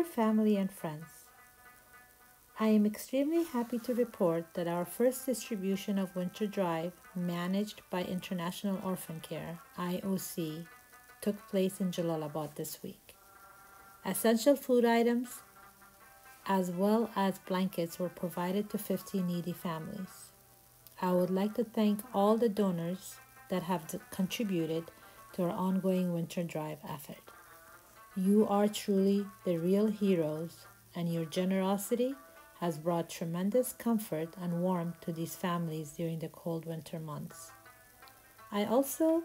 and friends. I am extremely happy to report that our first distribution of Winter Drive, managed by International Orphan Care, IOC, took place in Jalalabad this week. Essential food items as well as blankets were provided to 50 needy families. I would like to thank all the donors that have contributed to our ongoing winter drive effort. You are truly the real heroes, and your generosity has brought tremendous comfort and warmth to these families during the cold winter months. I also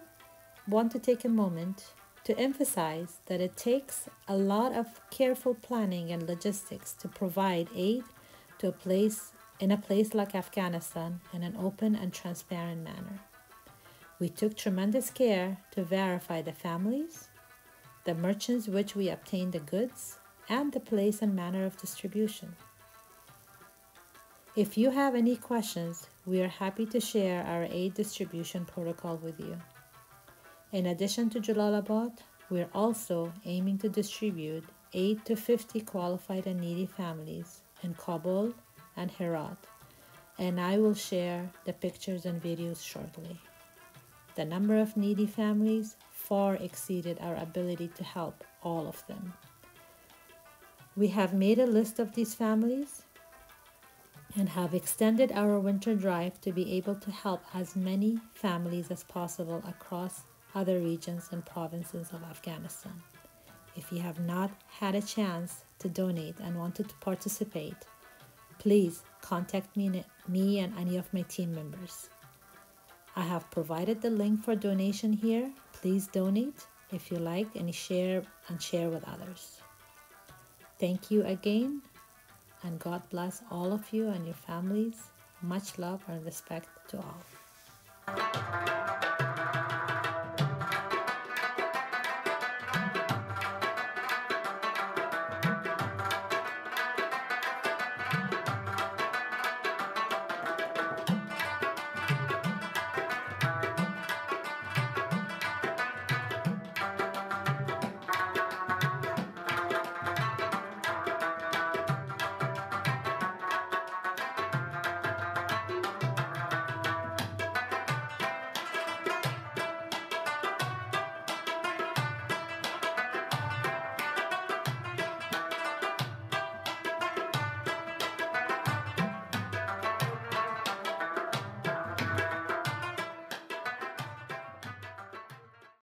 want to take a moment to emphasize that it takes a lot of careful planning and logistics to provide aid to a place in a place like Afghanistan in an open and transparent manner. We took tremendous care to verify the families, the merchants which we obtain the goods, and the place and manner of distribution. If you have any questions, we are happy to share our aid distribution protocol with you. In addition to Jalalabad, we are also aiming to distribute 8 to 50 qualified and needy families in Kabul and Herat, and I will share the pictures and videos shortly. The number of needy families far exceeded our ability to help all of them. We have made a list of these families and have extended our winter drive to be able to help as many families as possible across other regions and provinces of Afghanistan. If you have not had a chance to donate and wanted to participate, please contact me, me and any of my team members. I have provided the link for donation here. Please donate if you like and share and share with others. Thank you again and God bless all of you and your families. Much love and respect to all.